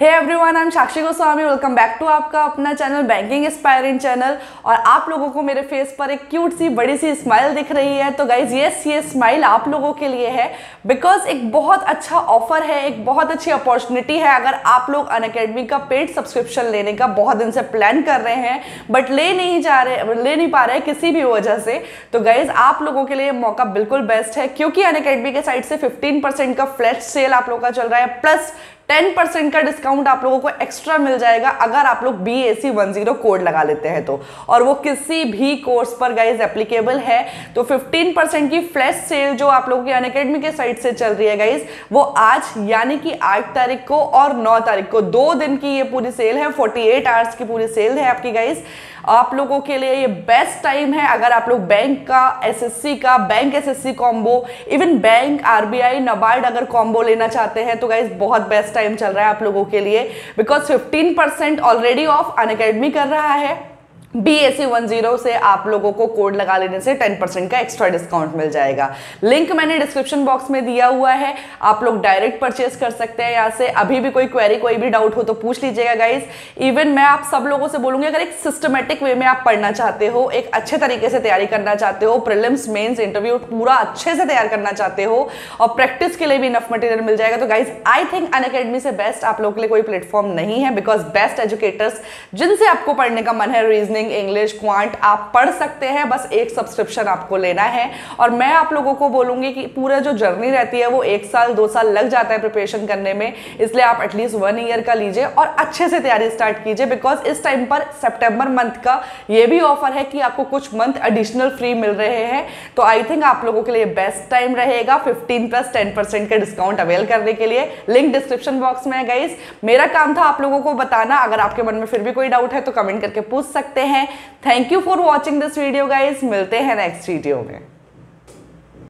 Hey everyone I am Sakshi Goswami welcome back to आपका अपना channel banking inspiring channel और आप लोगों को मेरे फेस पर एक क्यूट सी, बड़ी सी स्माइल दिख रही है। तो गाइज़ यस ये स्माइल आप लोगों के लिए है। बिकॉज़ एक बहुत अच्छा ऑफ़र है, एक बहुत अच्छी अपॉर्चुनिटी है। अगर आप लोग अन अकेडमी का पेड सब्सक्रिप्शन लेने का बहुत दिन से प्लान कर रहे हैं बट ले नहीं जा रहे, ले नहीं पा रहे किसी भी वजह से तो गाइज़ आप लोगों के लिए मौका बिल्कुल बेस्ट है। क्योंकि अन अकेडमी के साइड से फिफ्टीन का फ्लैट सेल आप लोगों का चल रहा है प्लस टेन परसेंट का डिस्काउंट आप लोगों को एक्स्ट्रा मिल जाएगा अगर आप लोग B A C one zero code लगा लेते हैं तो। और वो किसी भी कोर्स पर गाइज़ एप्लीकेबल है तो फिफ्टीन परसेंट की फ्लैश सेल जो आप लोगों की अन अकेडमी के साइड से चल रही है गाइज़ वो आज यानी कि आठ तारीख को और नौ तारीख को, दो दिन की ये पूरी सेल है फोर्टी एट आवर्स की पूरी सेल है आपकी गाइज़ आप लोगों के लिए ये बेस्ट टाइम है अगर आप लोग बैंक का एसएससी का bank SSC combo even bank RBI NABARD अगर कॉम्बो लेना चाहते हैं तो गाइज़ बहुत बेस्ट टाइम चल रहा है आप लोगों के लिए because 15 percent already off Unacademy कर रहा है। B S C one zero से आप लोगों को कोड लगा लेने से टेन परसेंट का एक्स्ट्रा डिस्काउंट मिल जाएगा। लिंक मैंने डिस्क्रिप्शन बॉक्स में दिया हुआ है। आप लोग डायरेक्ट परचेज कर सकते हैं यहाँ से। अभी भी कोई क्वेरी कोई भी डाउट हो तो पूछ लीजिएगा गाइज़ इवन मैं आप सब लोगों से बोलूँगी, अगर एक सिस्टमेटिक वे में आप पढ़ना चाहते हो, एक अच्छे तरीके से तैयारी करना चाहते हो प्रिलिम्स मेन्स इंटरव्यू पूरा अच्छे से तैयार करना चाहते हो और प्रैक्टिस के लिए भी इनफ मटेरियल मिल जाएगा तो guys I think Unacademy से बेस्ट आप लोगों के लिए कोई प्लेटफॉर्म नहीं है बिकॉज़ बेस्ट एजुकेटर्स जिनसे आपको पढ़ने का मन है रीजनिंग रीजनिंग इंग्लिश क्वांट आप पढ़ सकते हैं, बस एक सब्सक्रिप्शन आपको लेना है। और मैं आप लोगों को बोलूँगी कि पूरा जो जर्नी रहती है, वो एक साल, दो साल लग जाता है प्रिपरेशन करने में। इसलिए आप एटलीस्ट वन ईयर का लीजिए और अच्छे से तैयारी स्टार्ट कीजिए बिकॉज़ इस टाइम पर सेप्टेम्बर मंथ का ये भी ऑफ़र है कि आपको कुछ मंथ एडिशनल फ्री मिल रहे हैं। तो आई थिंक आप लोगों के लिए बेस्ट टाइम रहेगा फिफ्टीन प्लस टेन परसेंट का डिस्काउंट अवेल करने के लिए। लिंक डिस्क्रिप्शन बॉक्स में है गाइस मेरा काम था आप लोगों को बताना। अगर आपके मन में फिर भी कोई डाउट है तो कमेंट करके पूछ सकते हैं। Thank you for watching this video guys मिलते हैं नेक्स्ट वीडियो में।